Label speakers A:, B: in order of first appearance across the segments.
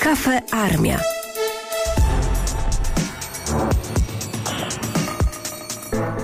A: Kafe Armia.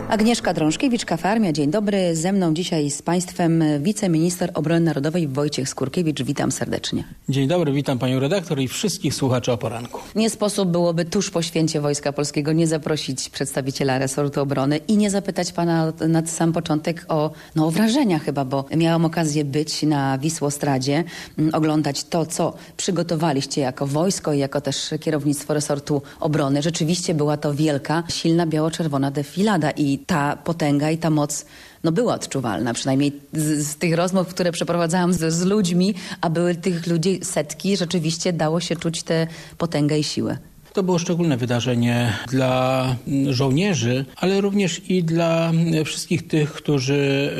B: Agnieszka Drążkiewicz, Kafarmia. Dzień dobry. Ze mną dzisiaj z Państwem wiceminister obrony narodowej Wojciech Skurkiewicz. Witam serdecznie.
C: Dzień dobry, witam panią redaktor i wszystkich słuchaczy o poranku.
B: Nie sposób byłoby tuż po święcie Wojska Polskiego nie zaprosić przedstawiciela resortu obrony i nie zapytać pana na sam początek o, no, o wrażenia chyba, bo miałam okazję być na Wisłostradzie, m, oglądać to, co przygotowaliście jako wojsko i jako też kierownictwo resortu obrony. Rzeczywiście była to wielka, silna biało-czerwona defilada i ta potęga i ta moc no była odczuwalna, przynajmniej z, z tych rozmów, które przeprowadzałam z, z ludźmi, a były tych ludzi setki, rzeczywiście dało się czuć tę potęgę i siłę.
C: To było szczególne wydarzenie dla żołnierzy, ale również i dla wszystkich tych, którzy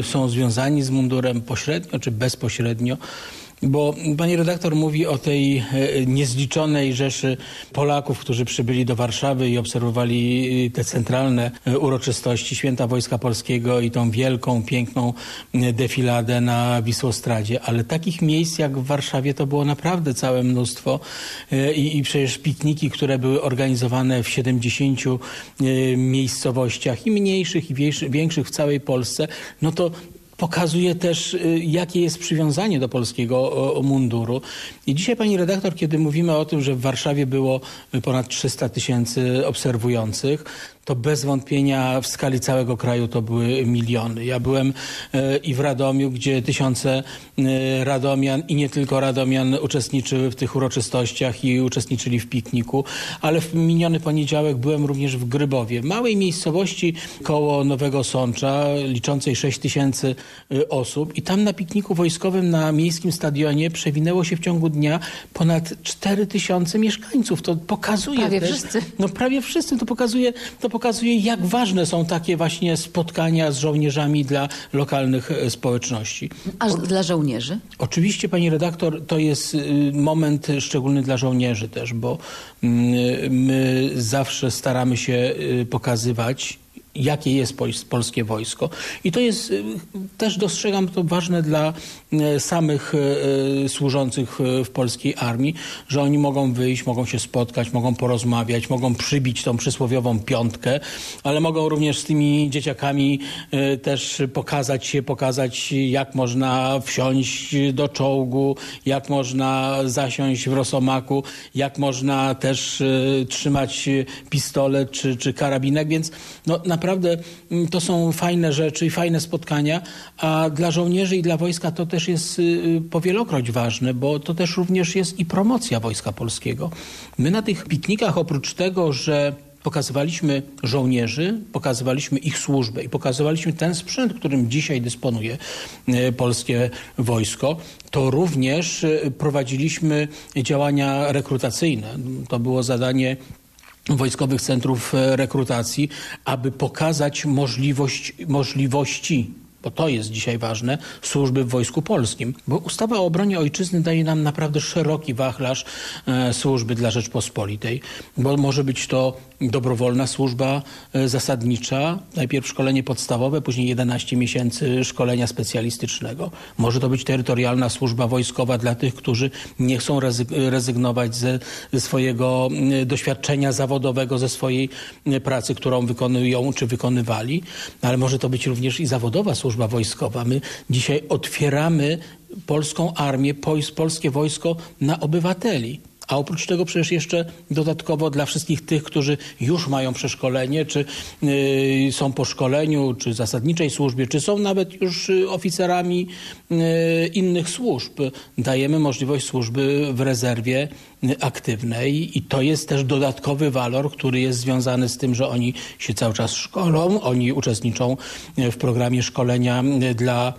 C: y, są związani z mundurem pośrednio czy bezpośrednio. Bo pani redaktor mówi o tej e, niezliczonej rzeszy Polaków, którzy przybyli do Warszawy i obserwowali e, te centralne e, uroczystości Święta Wojska Polskiego i tą wielką, piękną defiladę na Wisłostradzie. Ale takich miejsc jak w Warszawie to było naprawdę całe mnóstwo i, i przecież pikniki, które były organizowane w 70 miejscowościach i mniejszych i większych w całej Polsce, no to pokazuje też, y, jakie jest przywiązanie do polskiego munduru. I dzisiaj, pani redaktor, kiedy mówimy o tym, że w Warszawie było ponad 300 tysięcy obserwujących, to bez wątpienia w skali całego kraju to były miliony. Ja byłem e, i w Radomiu, gdzie tysiące e, radomian i nie tylko radomian uczestniczyły w tych uroczystościach i uczestniczyli w pikniku, ale w miniony poniedziałek byłem również w Grybowie, małej miejscowości koło Nowego Sącza, liczącej 6 tysięcy e, osób i tam na pikniku wojskowym na miejskim stadionie przewinęło się w ciągu dnia ponad 4 tysiące mieszkańców. To pokazuje
B: Prawie
C: też,
B: wszyscy.
C: No prawie wszyscy. To pokazuje, to pokazuje, jak ważne są takie właśnie spotkania z żołnierzami dla lokalnych e, społeczności.
B: Aż dla żołnierzy?
C: Oczywiście, pani redaktor, to jest y, moment szczególny dla żołnierzy też, bo mm, my zawsze staramy się y, pokazywać jakie jest polskie wojsko. I to jest, y, też dostrzegam to ważne dla y, samych y, służących w polskiej armii, że oni mogą wyjść, mogą się spotkać, mogą porozmawiać, mogą przybić tą przysłowiową piątkę, ale mogą również z tymi dzieciakami też pokazać się, pokazać jak można wsiąść do czołgu, jak można zasiąść w rosomaku, jak można też trzymać pistolet czy, czy karabinek, więc no, na naprawdę mm, to są fajne rzeczy i fajne spotkania, a dla żołnierzy i dla wojska to też jest y, y, powielokroć ważne, bo to też również jest i promocja Wojska Polskiego. My na tych piknikach oprócz tego, że pokazywaliśmy żołnierzy, pokazywaliśmy ich służbę i pokazywaliśmy ten sprzęt, którym dzisiaj dysponuje y, polskie wojsko, to również prowadziliśmy działania rekrutacyjne. To było zadanie wojskowych centrów e, rekrutacji, aby pokazać możliwość, możliwości bo to jest dzisiaj ważne, służby w Wojsku Polskim. Bo ustawa o obronie ojczyzny daje nam naprawdę szeroki wachlarz e, służby dla Rzeczpospolitej, bo może być to dobrowolna służba e, zasadnicza, najpierw szkolenie podstawowe, później 11 miesięcy szkolenia specjalistycznego. Może to być terytorialna służba wojskowa dla tych, którzy nie chcą rezygnować ze, ze swojego doświadczenia zawodowego, ze swojej pracy, którą wykonują czy wykonywali, ale może to być również i zawodowa służba wojskowa. My dzisiaj otwieramy polską armię, polskie wojsko na obywateli. A oprócz tego przecież jeszcze dodatkowo dla wszystkich tych, którzy już mają przeszkolenie, czy y, są po szkoleniu, czy zasadniczej służbie, czy są nawet już y, oficerami y, innych służb, dajemy możliwość służby w rezerwie aktywnej. I to jest też dodatkowy walor, który jest związany z tym, że oni się cały czas szkolą, oni uczestniczą w programie szkolenia dla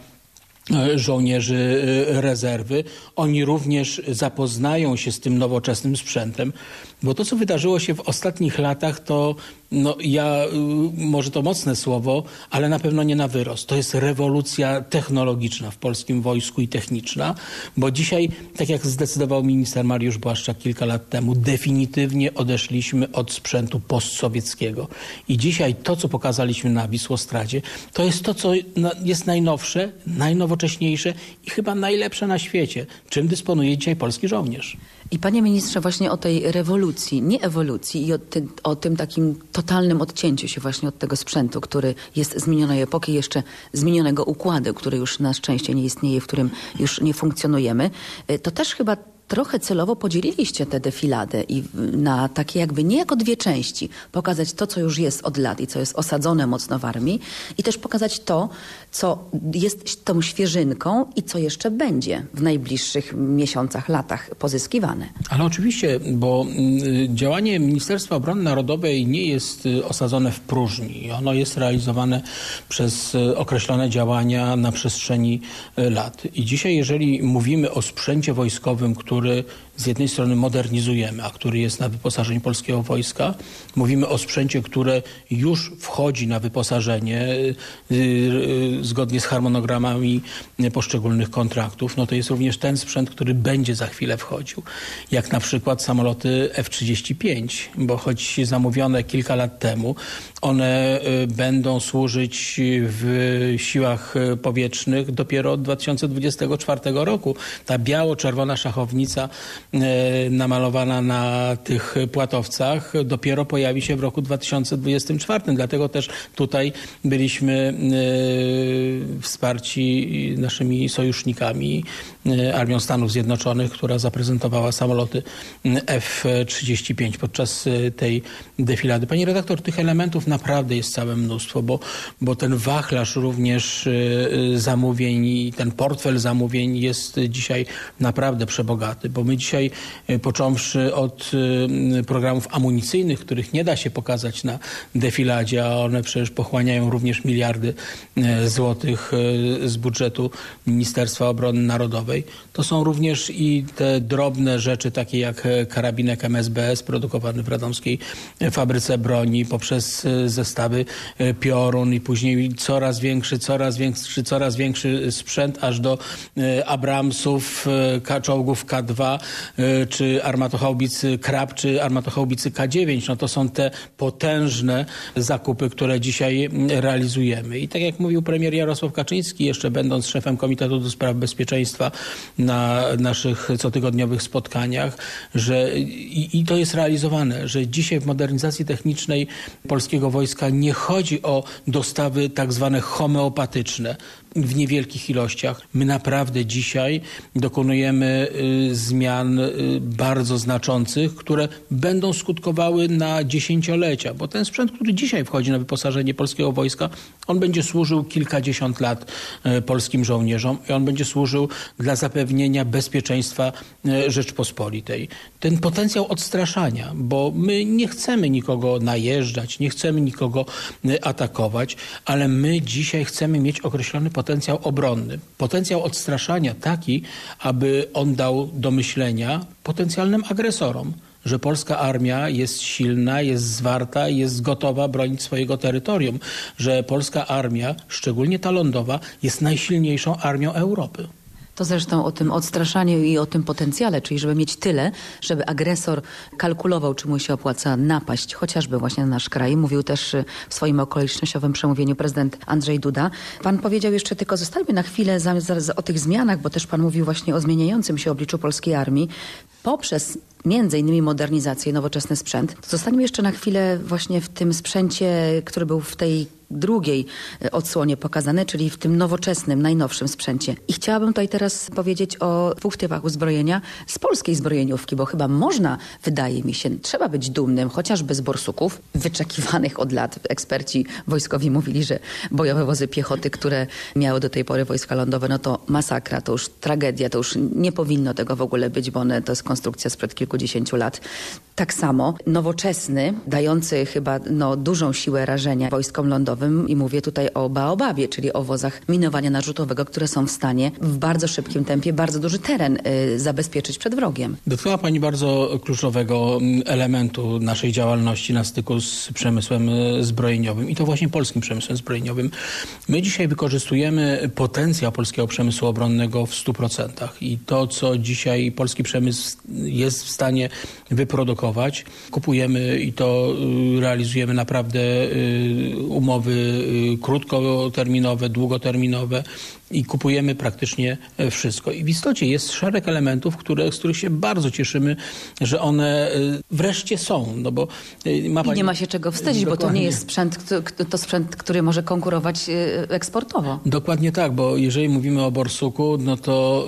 C: żołnierzy e, rezerwy. Oni również zapoznają się z tym nowoczesnym sprzętem, bo to, co wydarzyło się w ostatnich latach, to no ja, y, może to mocne słowo, ale na pewno nie na wyrost. To jest rewolucja technologiczna w polskim wojsku i techniczna, bo dzisiaj, tak jak zdecydował minister Mariusz Błaszczak kilka lat temu, definitywnie odeszliśmy od sprzętu postsowieckiego. I dzisiaj to, co pokazaliśmy na Wisłostradzie, to jest to, co jest najnowsze, najnowocześniejsze najnowocześniejsze i chyba najlepsze na świecie, czym dysponuje dzisiaj polski żołnierz.
B: I panie ministrze, właśnie o tej rewolucji, nie ewolucji i o, ty, o, tym takim totalnym odcięciu się właśnie od tego sprzętu, który jest zmienionej epoki, jeszcze zmienionego układu, który już na szczęście nie istnieje, w którym już nie funkcjonujemy, y, to też chyba trochę celowo podzieliliście tę defiladę i na takie jakby nie jako dwie części. Pokazać to, co już jest od lat i co jest osadzone mocno w armii i też pokazać to, co jest tą świeżynką i co jeszcze będzie w najbliższych miesiącach, latach pozyskiwane.
C: Ale oczywiście, bo mm, działanie Ministerstwa Obrony Narodowej nie jest y, osadzone w próżni. Ono jest realizowane przez y, określone działania na przestrzeni y, lat. I dzisiaj, jeżeli mówimy o sprzęcie wojskowym, który który z jednej strony modernizujemy, a który jest na wyposażeniu polskiego wojska. Mówimy o sprzęcie, które już wchodzi na wyposażenie y, y, zgodnie z harmonogramami poszczególnych kontraktów. No to jest również ten sprzęt, który będzie za chwilę wchodził. Jak na przykład samoloty F-35, bo choć zamówione kilka lat temu, one y, będą służyć w siłach powietrznych dopiero od 2024 roku. Ta biało-czerwona szachownica namalowana na tych płatowcach dopiero pojawi się w roku 2024. Dlatego też tutaj byliśmy e, wsparci naszymi sojusznikami, e, Armią Stanów Zjednoczonych, która zaprezentowała samoloty F-35 podczas tej defilady. Pani redaktor, tych elementów naprawdę jest całe mnóstwo, bo, bo ten wachlarz również zamówień i ten portfel zamówień jest dzisiaj naprawdę przebogaty, bo my dzisiaj E, począwszy od e, programów amunicyjnych, których nie da się pokazać na defiladzie, a one przecież pochłaniają również miliardy e, złotych z budżetu Ministerstwa Obrony Narodowej. To są również i te drobne rzeczy, takie jak karabinek MSBS produkowany w radomskiej fabryce broni, poprzez zestawy piorun i później coraz większy, coraz większy, coraz większy sprzęt, aż do Abramsów, czołgów K2, E, czy armatochaubicy Krab, czy armatochaubicy K9. No to są te potężne zakupy, które dzisiaj realizujemy. I tak jak mówił premier Jarosław Kaczyński, jeszcze będąc szefem Komitetu do Spraw Bezpieczeństwa na naszych cotygodniowych spotkaniach, że i, i to jest realizowane, że dzisiaj w modernizacji technicznej polskiego wojska nie chodzi o dostawy tak zwane homeopatyczne, w niewielkich ilościach. My naprawdę dzisiaj dokonujemy y, zmian y, bardzo znaczących, które będą skutkowały na dziesięciolecia, bo ten sprzęt, który dzisiaj wchodzi na wyposażenie polskiego wojska, on będzie służył kilkadziesiąt lat y, polskim żołnierzom i on będzie służył dla zapewnienia bezpieczeństwa Rzeczpospolitej. Ten potencjał odstraszania, bo my nie chcemy nikogo najeżdżać, nie chcemy nikogo atakować, ale my dzisiaj chcemy mieć określony potencjał potencjał obronny, potencjał odstraszania taki, aby on dał do myślenia potencjalnym agresorom że polska armia jest silna, jest zwarta, jest gotowa bronić swojego terytorium, że polska armia, szczególnie ta lądowa, jest najsilniejszą armią Europy.
B: To zresztą o tym odstraszaniu i o tym potencjale, czyli żeby mieć tyle, żeby agresor kalkulował, czy mu się opłaca napaść, chociażby właśnie na nasz kraj. Mówił też y, w swoim okolicznościowym przemówieniu prezydent Andrzej Duda. Pan powiedział jeszcze tylko, zostańmy na chwilę o tych zmianach, bo też pan mówił właśnie o zmieniającym się obliczu polskiej armii. Poprzez między innymi modernizację, nowoczesny sprzęt. Zostańmy jeszcze na chwilę właśnie w tym sprzęcie, który był w tej drugiej e, odsłonie pokazane, czyli w tym nowoczesnym, najnowszym sprzęcie. I chciałabym tutaj teraz powiedzieć o dwóch typach uzbrojenia z polskiej zbrojeniówki, bo chyba można, wydaje mi się, trzeba być dumnym chociażby z borsuków, wyczekiwanych od lat. Eksperci wojskowi mówili, że bojowe wozy piechoty, które miały do tej pory wojska lądowe, no to masakra, to już tragedia, to już nie powinno tego w ogóle być, bo one, to jest konstrukcja sprzed kilkudziesięciu lat. Tak samo nowoczesny, dający chyba no, dużą siłę rażenia wojskom lądowym i mówię tutaj o Baobabie, czyli o wozach minowania narzutowego, które są w stanie w bardzo szybkim tempie bardzo duży teren y, zabezpieczyć przed wrogiem.
C: Dotknęła Pani bardzo kluczowego mm, elementu naszej działalności na styku z przemysłem y, zbrojeniowym i to właśnie polskim przemysłem zbrojeniowym. My dzisiaj wykorzystujemy potencjał polskiego przemysłu obronnego w 100% i to, co dzisiaj polski przemysł jest w stanie wyprodukować, Kupujemy i to y, realizujemy naprawdę y, umowy y, krótkoterminowe, długoterminowe i kupujemy praktycznie wszystko. I w istocie jest szereg elementów, które, z których się bardzo cieszymy, że one wreszcie są. No bo
B: ma pani... I nie ma się czego wstydzić, Dokładnie. bo to nie jest sprzęt, to sprzęt, który może konkurować eksportowo.
C: Dokładnie tak, bo jeżeli mówimy o borsuku, no to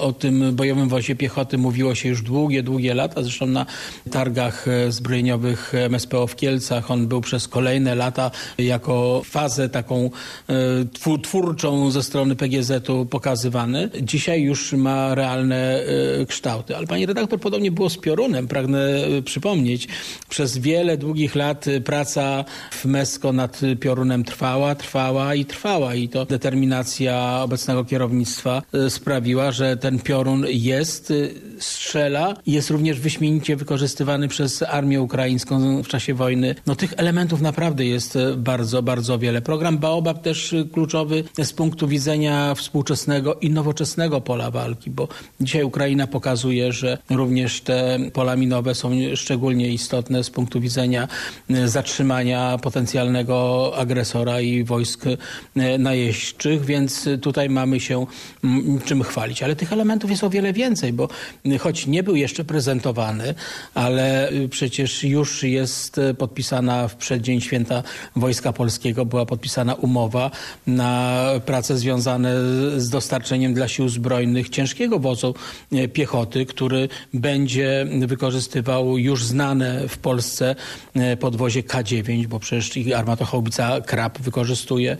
C: o tym bojowym wozie piechoty mówiło się już długie, długie lata. Zresztą na targach zbrojeniowych MSPO w Kielcach on był przez kolejne lata jako fazę taką e, twórczą ze strony PGZ-u pokazywany. Dzisiaj już ma realne e, kształty. Ale pani redaktor, podobnie było z piorunem. Pragnę e, przypomnieć, przez wiele długich lat praca w MESCO nad piorunem trwała, trwała i trwała. I to determinacja obecnego kierownictwa sprawiła, że ten piorun jest, strzela jest również wyśmienicie wykorzystywany przez armię ukraińską w czasie wojny. No tych elementów naprawdę jest bardzo, bardzo wiele. Program Baobab też kluczowy z punktu widzenia współczesnego i nowoczesnego pola walki, bo dzisiaj Ukraina pokazuje, że również te pola minowe są szczególnie istotne z punktu widzenia zatrzymania potencjalnego agresora i wojsk najeźdźczych, więc tutaj mamy się czym chwalić. Ale tych elementów jest o wiele więcej, bo choć nie był jeszcze prezentowany, ale przecież już jest podpisana w przeddzień święta Wojska Polskiego, była podpisana umowa na prace związane z dostarczeniem dla sił zbrojnych ciężkiego wozu piechoty, który będzie wykorzystywał już znane w Polsce podwozie K9, bo przecież ich armatochaubica Krab wykorzystuje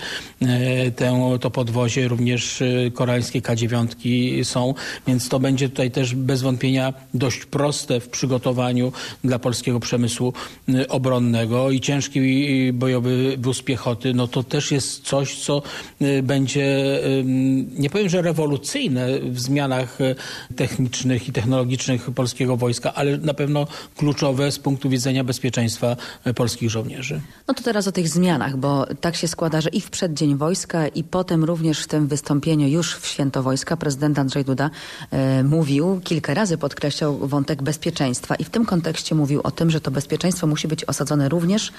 C: tę, to podwozie, również koreańskie K9 są, więc to będzie tutaj też bez wątpienia dość proste w przygotowaniu dla polskiego przemysłu y, obronnego i ciężki bojowy wóz piechoty, no to też jest coś, co y, będzie, nie powiem, że rewolucyjne w zmianach y, technicznych i technologicznych polskiego wojska, ale na pewno kluczowe z punktu widzenia bezpieczeństwa polskich żołnierzy.
B: No to teraz o tych zmianach, bo tak się składa, że i w przeddzień wojska i potem również w tym wystąpieniu już w święto wojska prezydent Andrzej Duda e, mówił, kilka razy podkreślał wątek bezpieczeństwa i w tym kontekście mówił o tym, że to bezpieczeństwo musi być osadzone również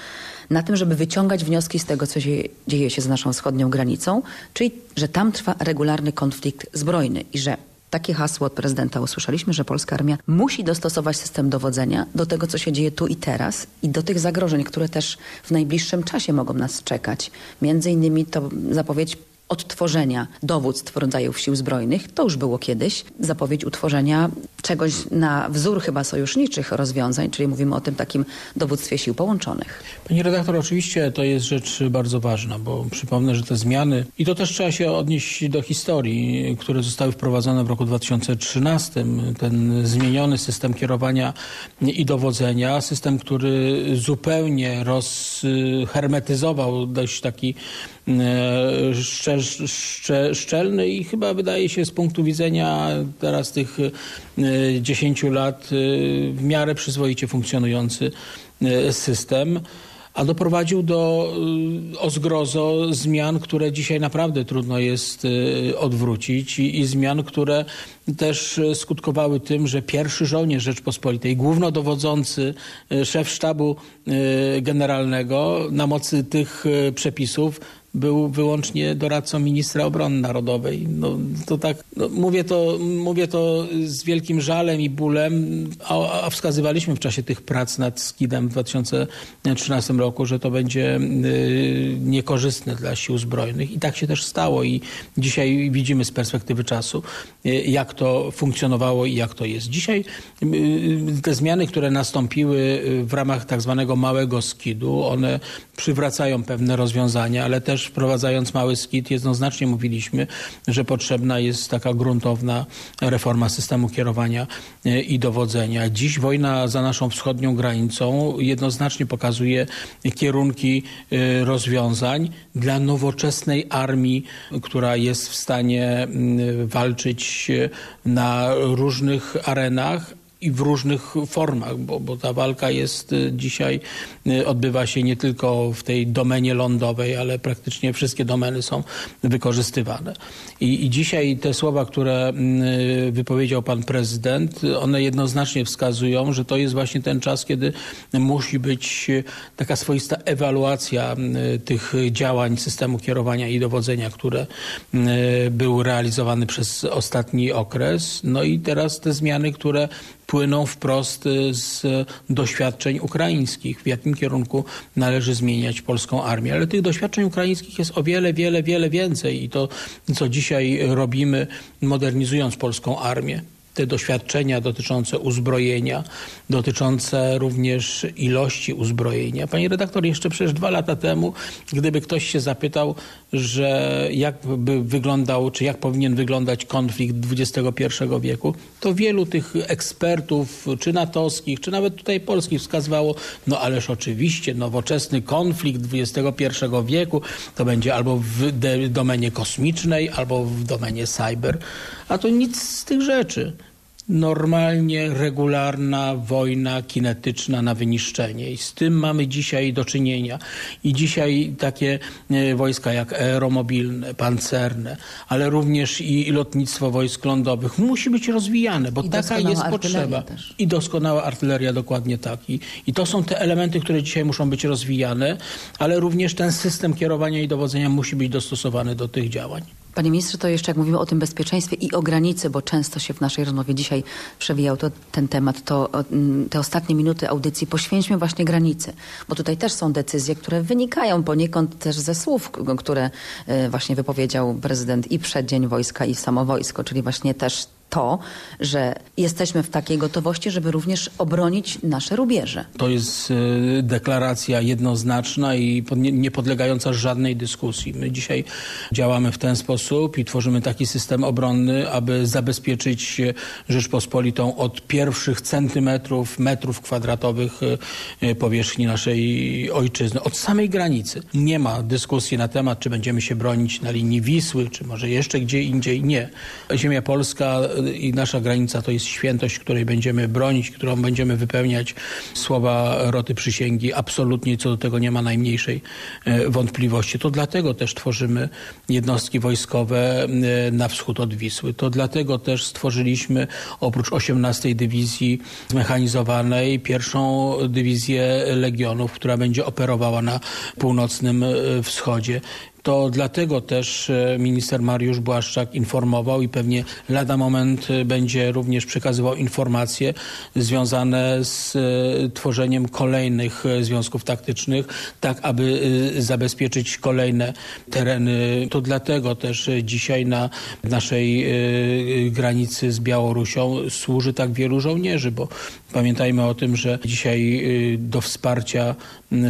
B: na tym, żeby wyciągać wnioski z tego, co dzieje się z naszą wschodnią granicą, czyli że tam trwa regularny konflikt zbrojny i że takie hasło od prezydenta usłyszeliśmy, że polska armia musi dostosować system dowodzenia do tego, co się dzieje tu i teraz i do tych zagrożeń, które też w najbliższym czasie mogą nas czekać. Między innymi to zapowiedź odtworzenia dowództw rodzajów sił zbrojnych. To już było kiedyś. Zapowiedź utworzenia czegoś na wzór chyba sojuszniczych rozwiązań, czyli mówimy o tym takim dowództwie sił połączonych.
C: Pani redaktor, oczywiście to jest rzecz bardzo ważna, bo przypomnę, że te zmiany, i to też trzeba się odnieść do historii, które zostały wprowadzone w roku 2013, ten zmieniony system kierowania i dowodzenia, system, który zupełnie rozhermetyzował dość taki E, szczelny i chyba wydaje się z punktu widzenia teraz tych 10 e, lat e, w miarę przyzwoicie funkcjonujący system a doprowadził do o zgrozo zmian, które dzisiaj naprawdę trudno jest odwrócić i, i, zmian, które też skutkowały tym, że pierwszy żołnierz Rzeczpospolitej, głównodowodzący, szef sztabu generalnego na mocy tych przepisów był wyłącznie doradcą ministra obrony narodowej. No, to tak, no, mówię, to, mówię to z wielkim żalem i bólem, a, a wskazywaliśmy w czasie tych prac nad Skidem w 2013 roku, że to będzie y, niekorzystne dla sił zbrojnych i tak się też stało i dzisiaj widzimy z perspektywy czasu, y, jak to funkcjonowało i jak to jest. Dzisiaj y, te zmiany, które nastąpiły y, w ramach tak zwanego małego Skidu, one przywracają pewne rozwiązania, ale też wprowadzając mały skit jednoznacznie mówiliśmy, że potrzebna jest taka gruntowna reforma systemu kierowania e, i dowodzenia. Dziś wojna za naszą wschodnią granicą jednoznacznie pokazuje kierunki e, rozwiązań dla nowoczesnej armii, która jest w stanie walczyć e, na różnych arenach, i w różnych formach, bo, bo ta walka jest y, dzisiaj, y, odbywa się nie tylko w tej domenie lądowej, ale praktycznie wszystkie domeny są wykorzystywane. I, i dzisiaj te słowa, które y, wypowiedział pan prezydent, one jednoznacznie wskazują, że to jest właśnie ten czas, kiedy musi być taka swoista ewaluacja tych działań systemu kierowania i dowodzenia, które były realizowane przez ostatni okres. No i teraz te zmiany, które płyną wprost y, z doświadczeń ukraińskich, w jakim kierunku należy zmieniać polską armię. Ale tych doświadczeń ukraińskich jest o wiele, wiele, wiele więcej i to, co dzisiaj robimy, modernizując polską armię te doświadczenia dotyczące uzbrojenia, dotyczące również ilości uzbrojenia. Pani redaktor, jeszcze przecież dwa lata temu, gdyby ktoś się zapytał, że jak by wyglądał, czy jak powinien wyglądać konflikt XXI wieku, to wielu tych ekspertów, czy natowskich, czy nawet tutaj polskich wskazywało, no ależ oczywiście nowoczesny konflikt XXI wieku to będzie albo w domenie kosmicznej, albo w domenie cyber, a to nic z tych rzeczy normalnie regularna wojna kinetyczna na wyniszczenie. I z tym mamy dzisiaj do czynienia. I dzisiaj takie e, wojska jak aeromobilne, pancerne, ale również i lotnictwo wojsk lądowych musi być rozwijane, bo
B: I
C: taka jest potrzeba.
B: Też.
C: I doskonała artyleria, dokładnie tak. I, I to są te elementy, które dzisiaj muszą być rozwijane, ale również ten system kierowania i dowodzenia musi być dostosowany do tych działań.
B: Panie ministrze, to jeszcze jak mówimy o tym bezpieczeństwie i o granicy, bo często się w naszej rozmowie dzisiaj przewijał to, ten temat, to mm, te ostatnie minuty audycji poświęćmy właśnie granicy, bo tutaj też są decyzje, które wynikają poniekąd też ze słów, które y, właśnie wypowiedział prezydent i przed Dzień Wojska i samo wojsko, czyli właśnie też to, że jesteśmy w takiej gotowości, żeby również obronić nasze rubieże.
C: To jest e, deklaracja jednoznaczna i niepodlegająca żadnej dyskusji. My dzisiaj działamy w ten sposób i tworzymy taki system obronny, aby zabezpieczyć Rzeczpospolitą od pierwszych centymetrów, metrów kwadratowych e, powierzchni naszej ojczyzny, od samej granicy. Nie ma dyskusji na temat, czy będziemy się bronić na linii Wisły, czy może jeszcze gdzie indziej. Nie. Ziemia polska i nasza granica to jest świętość, której będziemy bronić, którą będziemy wypełniać. Słowa roty przysięgi absolutnie co do tego nie ma najmniejszej e, wątpliwości. To dlatego też tworzymy jednostki wojskowe e, na wschód od Wisły. To dlatego też stworzyliśmy oprócz 18 Dywizji Zmechanizowanej pierwszą dywizję Legionów, która będzie operowała na północnym e, wschodzie to dlatego też e, minister Mariusz Błaszczak informował i pewnie lada moment e, będzie również przekazywał informacje związane z e, tworzeniem kolejnych związków taktycznych, tak aby zabezpieczyć kolejne tereny. To dlatego też dzisiaj na naszej granicy z Białorusią służy tak wielu żołnierzy, bo pamiętajmy o tym, że dzisiaj do wsparcia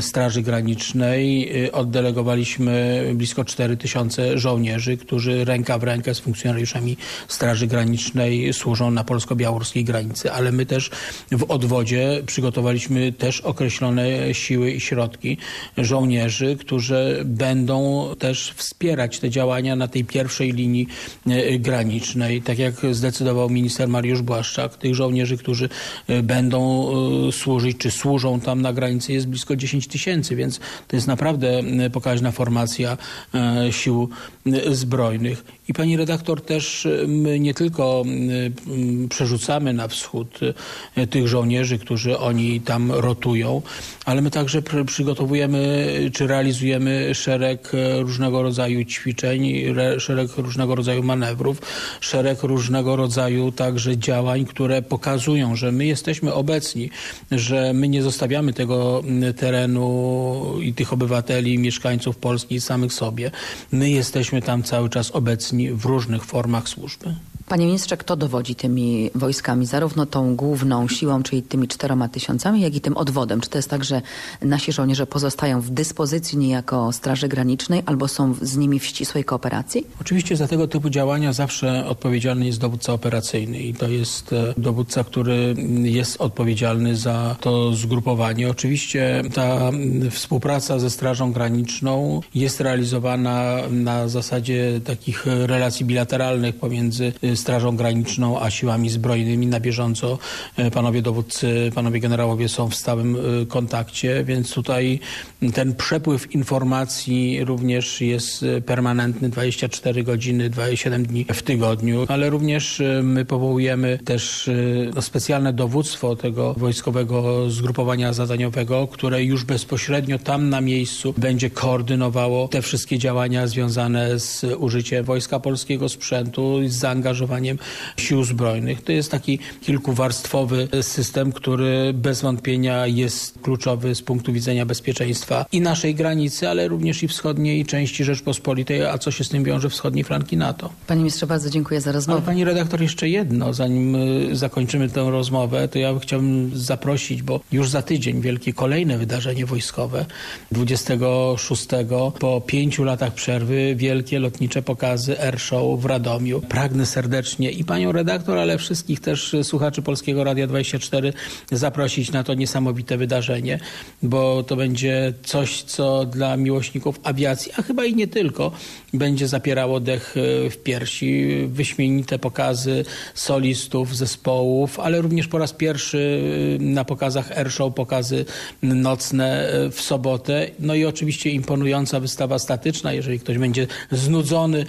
C: Straży Granicznej oddelegowaliśmy blisko 4 tysiące żołnierzy, którzy ręka w rękę z funkcjonariuszami Straży Granicznej służą na polsko-białoruskiej granicy. Ale my też w odwodzie przygotowaliśmy też określone siły i środki żołnierzy, którzy będą też wspierać te działania na tej pierwszej linii e, granicznej. Tak jak zdecydował minister Mariusz Błaszczak, tych żołnierzy, którzy e, będą e, służyć, czy służą tam na granicy jest blisko 10 tysięcy, więc to jest naprawdę pokaźna formacja E, sił zbrojnych. I pani redaktor, też my nie tylko przerzucamy na wschód tych żołnierzy, którzy oni tam rotują, ale my także przygotowujemy czy realizujemy szereg różnego rodzaju ćwiczeń, szereg różnego rodzaju manewrów, szereg różnego rodzaju także działań, które pokazują, że my jesteśmy obecni, że my nie zostawiamy tego terenu i tych obywateli, mieszkańców Polski samych sobie. My jesteśmy tam cały czas obecni w różnych formach służby.
B: Panie ministrze, kto dowodzi tymi wojskami, zarówno tą główną siłą, czyli tymi czteroma tysiącami, jak i tym odwodem? Czy to jest tak, że nasi żołnierze pozostają w dyspozycji niejako Straży Granicznej albo są z nimi w ścisłej kooperacji?
C: Oczywiście za tego typu działania zawsze odpowiedzialny jest dowódca operacyjny i to jest e, dowódca, który jest odpowiedzialny za to zgrupowanie. Oczywiście ta współpraca ze Strażą Graniczną jest realizowana na zasadzie takich relacji bilateralnych pomiędzy y, Strażą Graniczną, a siłami zbrojnymi na bieżąco. Y, Panowie dowódcy, panowie generałowie są w stałym y, kontakcie, więc tutaj ten przepływ informacji również jest y, permanentny 24 godziny, 27 dni w tygodniu, ale również my powołujemy też specjalne dowództwo tego wojskowego zgrupowania zadaniowego, które już bezpośrednio tam na miejscu będzie koordynowało te wszystkie działania związane z użyciem Wojska Polskiego, sprzętu, z zaangażowaniem sił zbrojnych. To jest taki kilkuwarstwowy system, który bez wątpienia jest kluczowy z punktu widzenia bezpieczeństwa i naszej granicy, ale również i wschodniej części Rzeczpospolitej, a co się z tym wiąże wschodniej flanki NATO.
B: Panie ministrze, bardzo dziękuję za
C: Ale
B: rozmowę.
C: pani redaktor, jeszcze jedno, zanim y, zakończymy tę rozmowę, to ja chciałbym zaprosić, bo już za tydzień wielkie kolejne wydarzenie wojskowe, 26 po pięciu latach przerwy, wielkie lotnicze pokazy Air Show w Radomiu. Pragnę serdecznie i panią redaktor, ale wszystkich też y, słuchaczy Polskiego Radia 24 zaprosić na to niesamowite wydarzenie, bo to będzie coś, co dla miłośników awiacji, a chyba i nie tylko, będzie zapierało dech y, w piersi. Wyśmienite pokazy solistów, zespołów, ale również po raz pierwszy y, na pokazach Airshow pokazy nocne w sobotę. No i oczywiście imponująca wystawa statyczna. Jeżeli ktoś będzie znudzony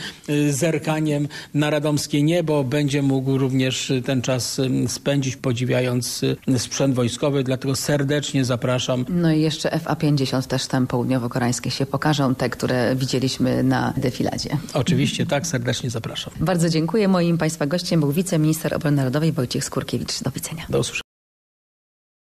C: zerkaniem na radomskie niebo, będzie mógł również y, ten czas y, spędzić podziwiając y, sprzęt wojskowy. Dlatego serdecznie zapraszam.
B: No i jeszcze FA-50 też tam południowo-koreańskie się pokażą, te, które widzieliśmy na defiladzie.
C: Oczywiście tak, serdecznie zapraszam.
B: Bardzo dziękuję. Moim Państwa gościem był wiceminister obrony narodowej Wojciech Skurkiewicz. Do widzenia.
C: Do usłyszenia.